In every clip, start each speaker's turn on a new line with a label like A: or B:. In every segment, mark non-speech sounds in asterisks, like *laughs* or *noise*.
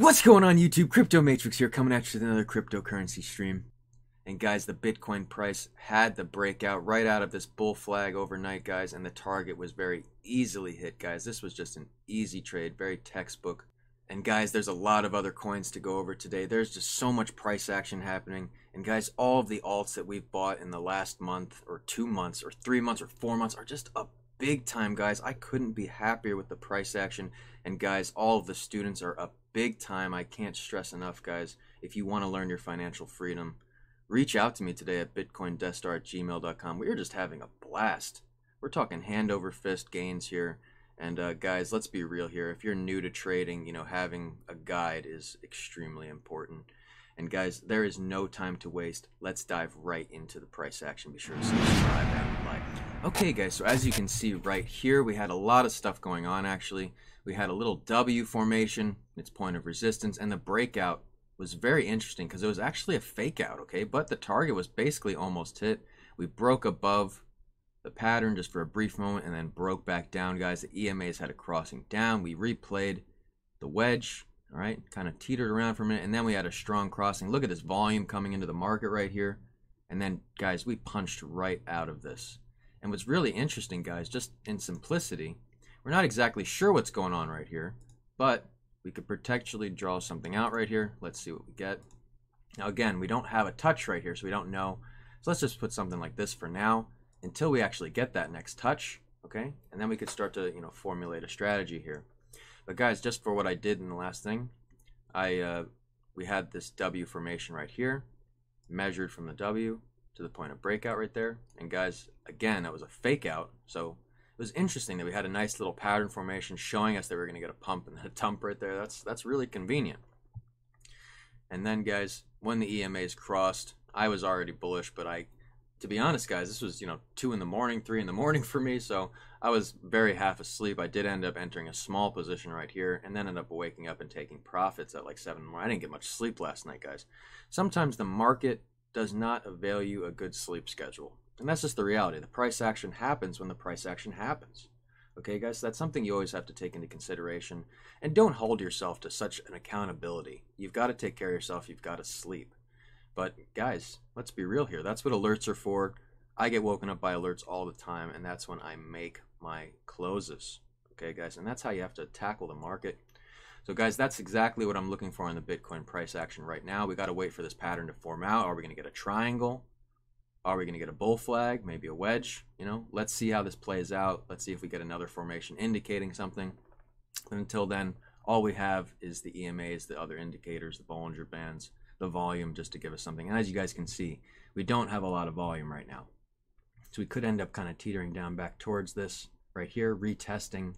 A: What's going on YouTube? Crypto Matrix here coming at you with another cryptocurrency stream. And guys, the Bitcoin price had the breakout right out of this bull flag overnight, guys, and the target was very easily hit, guys. This was just an easy trade, very textbook. And guys, there's a lot of other coins to go over today. There's just so much price action happening. And guys, all of the alts that we've bought in the last month or 2 months or 3 months or 4 months are just up big time, guys. I couldn't be happier with the price action. And guys, all of the students are up big time. I can't stress enough, guys. If you want to learn your financial freedom, reach out to me today at bitcoindestar at gmail.com. We are just having a blast. We're talking hand over fist gains here. And uh, guys, let's be real here. If you're new to trading, you know, having a guide is extremely important. And guys, there is no time to waste. Let's dive right into the price action. Be sure to subscribe. Okay, guys, so as you can see right here, we had a lot of stuff going on actually. We had a little W formation, its point of resistance, and the breakout was very interesting because it was actually a fake out, okay? But the target was basically almost hit. We broke above the pattern just for a brief moment and then broke back down, guys. The EMAs had a crossing down. We replayed the wedge, all right? Kind of teetered around for a minute, and then we had a strong crossing. Look at this volume coming into the market right here. And then, guys, we punched right out of this. And what's really interesting, guys, just in simplicity, we're not exactly sure what's going on right here, but we could potentially draw something out right here. Let's see what we get. Now, again, we don't have a touch right here, so we don't know. So let's just put something like this for now until we actually get that next touch, okay? And then we could start to, you know, formulate a strategy here. But guys, just for what I did in the last thing, I uh, we had this W formation right here, measured from the W to the point of breakout right there. And guys, again, that was a fake out. So it was interesting that we had a nice little pattern formation showing us that we are going to get a pump and then a dump right there. That's that's really convenient. And then guys, when the EMAs crossed, I was already bullish, but I to be honest, guys, this was, you know, two in the morning, three in the morning for me. So I was very half asleep. I did end up entering a small position right here and then ended up waking up and taking profits at like seven morning. I didn't get much sleep last night, guys. Sometimes the market does not avail you a good sleep schedule. And that's just the reality. The price action happens when the price action happens. Okay, guys, so that's something you always have to take into consideration. And don't hold yourself to such an accountability. You've got to take care of yourself, you've got to sleep. But, guys, let's be real here. That's what alerts are for. I get woken up by alerts all the time, and that's when I make my closes. Okay, guys, and that's how you have to tackle the market. So guys, that's exactly what I'm looking for in the Bitcoin price action right now. We got to wait for this pattern to form out. Are we going to get a triangle? Are we going to get a bull flag? Maybe a wedge? You know, let's see how this plays out. Let's see if we get another formation indicating something. And until then, all we have is the EMAs, the other indicators, the Bollinger Bands, the volume just to give us something. And as you guys can see, we don't have a lot of volume right now. So we could end up kind of teetering down back towards this right here, retesting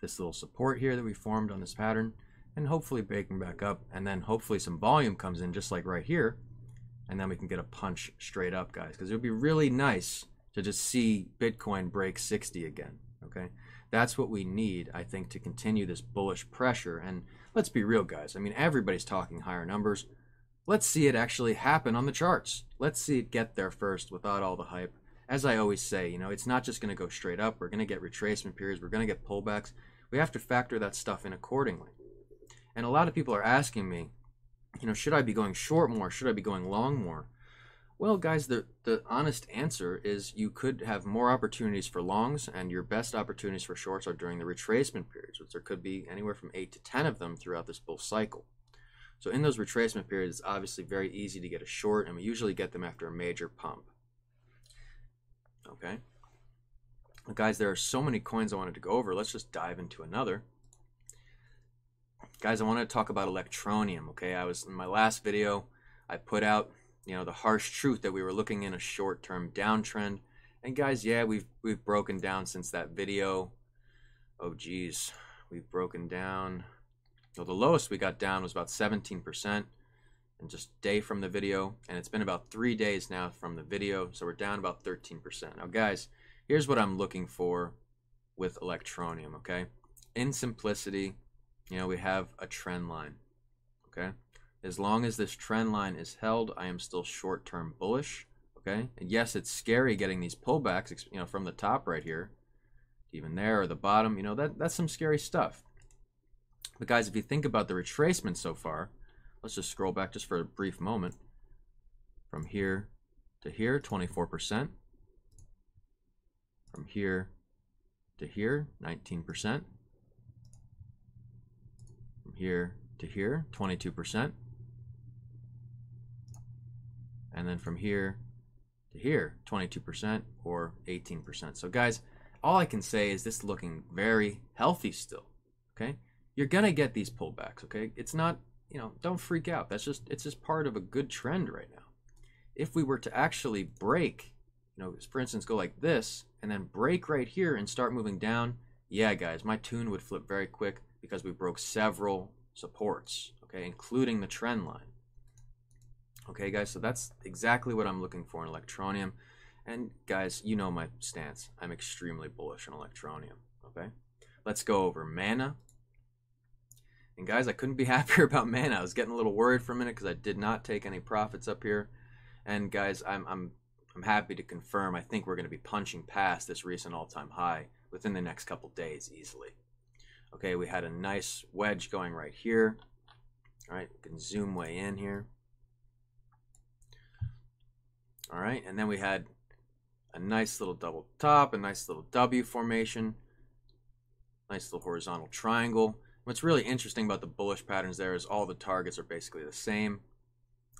A: this little support here that we formed on this pattern and hopefully breaking back up and then hopefully some volume comes in just like right here and then we can get a punch straight up guys because it would be really nice to just see bitcoin break 60 again okay? That's what we need i think to continue this bullish pressure and let's be real guys i mean everybody's talking higher numbers. Let's see it actually happen on the charts. Let's see it get there first without all the hype. As i always say you know it's not just going to go straight up we're going to get retracement periods we're going to get pullbacks we have to factor that stuff in accordingly. And a lot of people are asking me, you know, should I be going short more? Should I be going long more? Well, guys, the, the honest answer is you could have more opportunities for longs, and your best opportunities for shorts are during the retracement periods, which there could be anywhere from 8 to 10 of them throughout this bull cycle. So in those retracement periods, it's obviously very easy to get a short, and we usually get them after a major pump. Okay? Guys, there are so many coins I wanted to go over. Let's just dive into another. Guys, I want to talk about Electroneum, okay? I was in my last video, I put out, you know, the harsh truth that we were looking in a short-term downtrend. And guys, yeah, we've we've broken down since that video. Oh geez, we've broken down. The lowest we got down was about 17% and just day from the video, and it's been about three days now from the video, so we're down about 13%. Now, guys, here's what I'm looking for with Electroneum, okay? In simplicity, you know, we have a trend line, okay? As long as this trend line is held, I am still short-term bullish, okay? And yes, it's scary getting these pullbacks, you know, from the top right here, even there or the bottom, you know, that that's some scary stuff. But guys, if you think about the retracement so far, let's just scroll back just for a brief moment. From here to here, 24%. From here to here, 19%. From here to here, 22%. And then from here to here, 22% or 18%. So guys, all I can say is this looking very healthy still, okay? You're going to get these pullbacks, okay? It's not, you know, don't freak out. That's just, it's just part of a good trend right now. If we were to actually break, you know, for instance, go like this and then break right here and start moving down, yeah, guys, my tune would flip very quick because we broke several supports, okay, including the trend line. Okay, guys, so that's exactly what I'm looking for in Electroneum. And guys, you know my stance. I'm extremely bullish on Electroneum, Okay, let's go over mana. And guys, I couldn't be *laughs* happier about mana. I was getting a little worried for a minute because I did not take any profits up here. And guys, I'm I'm I'm happy to confirm. I think we're going to be punching past this recent all-time high within the next couple days easily. Okay, we had a nice wedge going right here. All right, we can zoom way in here. All right, and then we had a nice little double top, a nice little W formation, nice little horizontal triangle. What's really interesting about the bullish patterns there is all the targets are basically the same.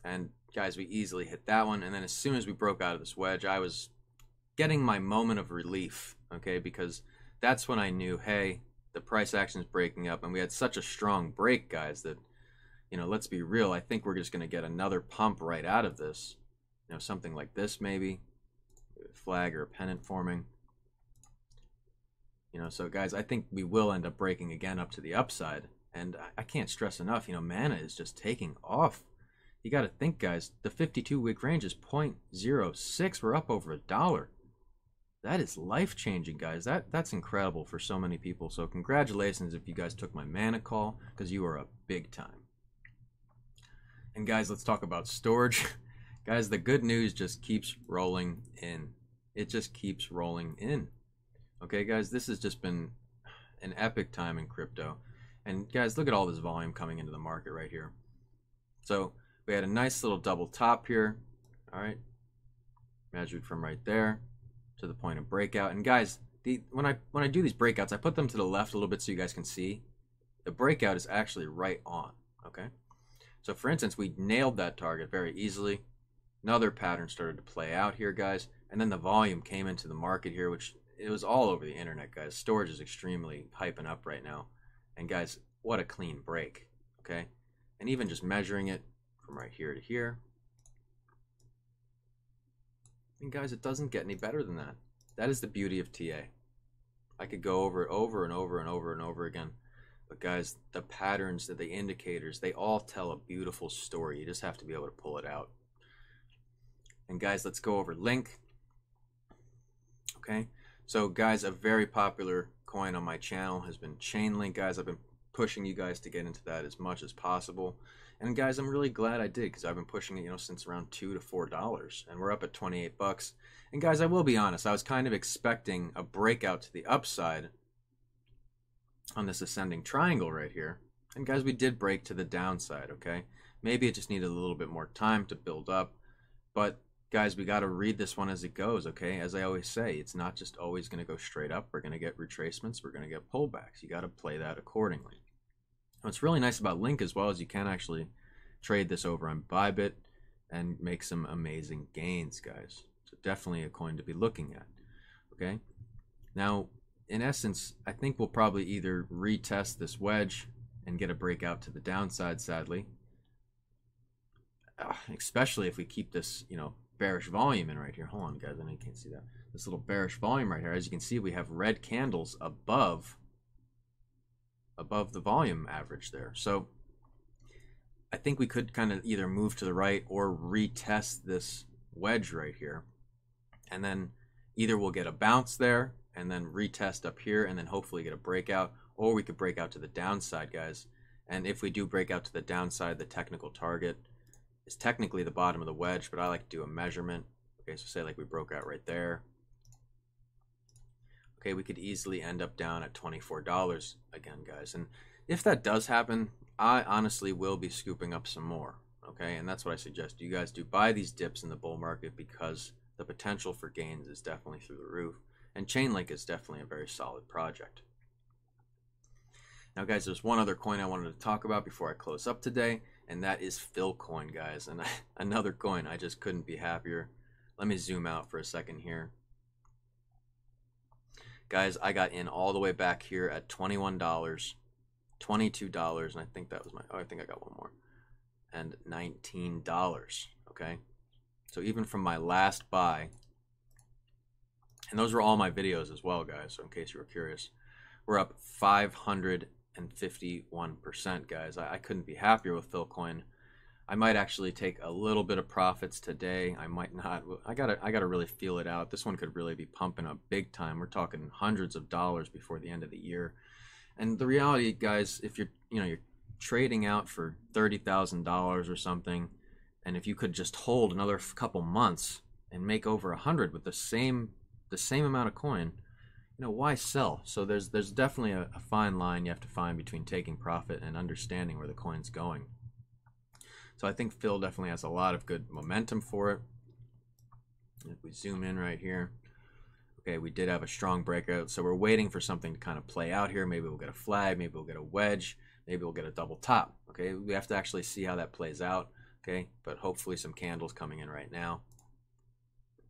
A: And guys, we easily hit that one. And then as soon as we broke out of this wedge, I was getting my moment of relief, okay? Because that's when I knew, hey, the price action is breaking up. And we had such a strong break, guys, that, you know, let's be real. I think we're just going to get another pump right out of this. You know, something like this maybe flag or a pennant forming. You know, so guys, I think we will end up breaking again up to the upside. And I can't stress enough, you know, mana is just taking off. You got to think, guys, the 52 week range is 0.06. We're up over a dollar. That is life changing, guys. That That's incredible for so many people. So, congratulations if you guys took my mana call because you are a big time. And, guys, let's talk about Storj. *laughs* guys, the good news just keeps rolling in it just keeps rolling in. Okay, guys, this has just been an epic time in crypto. And guys, look at all this volume coming into the market right here. So we had a nice little double top here. All right, measured from right there to the point of breakout. And guys, the when I when I do these breakouts, I put them to the left a little bit so you guys can see. The breakout is actually right on. Okay, so for instance, we nailed that target very easily. Another pattern started to play out here, guys. And then the volume came into the market here, which it was all over the internet, guys. Storj is extremely hyping up right now. And guys, what a clean break, okay? And even just measuring it from right here to here. And guys, it doesn't get any better than that. That is the beauty of TA. I could go over it over and over and over and over again. But guys, the patterns, the indicators, they all tell a beautiful story. You just have to be able to pull it out. And guys, let's go over Link. Okay, so guys, a very popular coin on my channel has been Chainlink. Guys, I've been pushing you guys to get into that as much as possible. And guys, I'm really glad I did because I've been pushing it, you know, since around two to four dollars, and we're up at 28 bucks. And guys, I will be honest, I was kind of expecting a breakout to the upside on this ascending triangle right here. And guys, we did break to the downside, okay? Maybe it just needed a little bit more time to build up, but guys, we got to read this one as it goes, okay? As I always say, it's not just always going to go straight up. We're going to get retracements, we're going to get pullbacks. You got to play that accordingly. What's really nice about Link as well is you can actually trade this over on Bybit and make some amazing gains, guys. So definitely a coin to be looking at, okay? Now, in essence, I think we'll probably either retest this wedge and get a breakout to the downside, sadly, uh, especially if we keep this, you know, bearish volume in right here. Hold on, guys. I know you can't see that. This little bearish volume right here. As you can see, we have red candles above above the volume average there. So I think we could kind of either move to the right or retest this wedge right here. And then either we'll get a bounce there and then retest up here and then hopefully get a breakout or we could break out to the downside, guys. And if we do break out to the downside, the technical target is technically the bottom of the wedge, but I like to do a measurement. Okay, so say like we broke out right there. Okay, we could easily end up down at $24 again, guys. And if that does happen, I honestly will be scooping up some more. Okay, and that's what I suggest you guys do. Buy these dips in the bull market because the potential for gains is definitely through the roof, and Chainlink is definitely a very solid project. Now, guys, there's one other coin I wanted to talk about before I close up today, and that is Philcoin, guys. And *laughs* another coin I just couldn't be happier. Let me zoom out for a second here. Guys, I got in all the way back here at $21, $22, and I think that was my, oh, I think I got one more, and $19, okay? So even from my last buy, and those were all my videos as well, guys, so in case you were curious, we're up 551%, guys. I, I couldn't be happier with Philcoin. I might actually take a little bit of profits today. I might not. I gotta I gotta really feel it out. This one could really be pumping up big time. We're talking hundreds of dollars before the end of the year. And the reality, guys, if you're you know you're trading out for thirty thousand dollars or something, and if you could just hold another couple months and make over a hundred with the same the same amount of coin, you know why sell? So there's there's definitely a, a fine line you have to find between taking profit and understanding where the coin's going. So I think Phil definitely has a lot of good momentum for it. If we zoom in right here, okay, we did have a strong breakout. So we're waiting for something to kind of play out here. Maybe we'll get a flag, maybe we'll get a wedge, maybe we'll get a double top. Okay, we have to actually see how that plays out. Okay, but hopefully some candles coming in right now.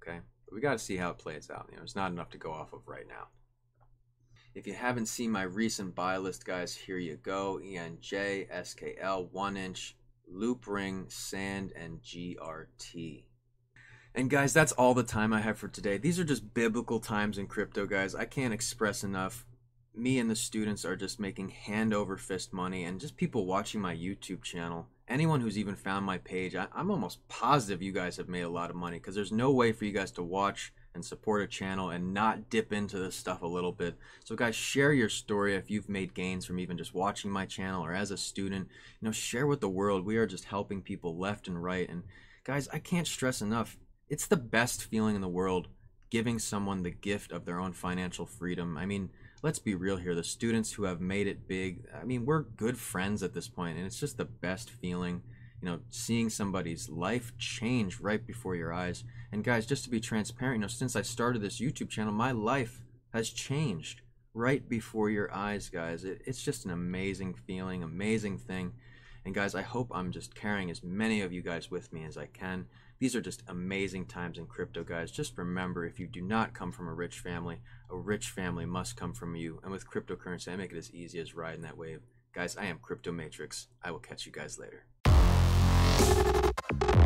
A: Okay, but we got to see how it plays out. You know, it's not enough to go off of right now. If you haven't seen my recent buy list, guys, here you go. ENJ, SKL, 1 inch, Loopring, sand, and GRT. And guys, that's all the time I have for today. These are just biblical times in crypto, guys. I can't express enough. Me and the students are just making hand over fist money, and just people watching my YouTube channel. Anyone who's even found my page, I, am almost positive you guys have made a lot of money because there's no way for you guys to watch and support a channel and not dip into this stuff a little bit. So guys, share your story if you've made gains from even just watching my channel or as a student. You know, share with the world. We are just helping people left and right. And guys, I can't stress enough. It's the best feeling in the world giving someone the gift of their own financial freedom. I mean, let's be real here. The students who have made it big, I mean, we're good friends at this point, and it's just the best feeling you know, seeing somebody's life change right before your eyes. And guys, just to be transparent, you know, since I started this YouTube channel, my life has changed right before your eyes, guys. It, it's just an amazing feeling, amazing thing. And guys, I hope I'm just carrying as many of you guys with me as I can. These are just amazing times in crypto, guys. Just remember, if you do not come from a rich family, a rich family must come from you. And with cryptocurrency, I make it as easy as riding that wave. Guys, I am Crypto Matrix. I will catch you guys later. You.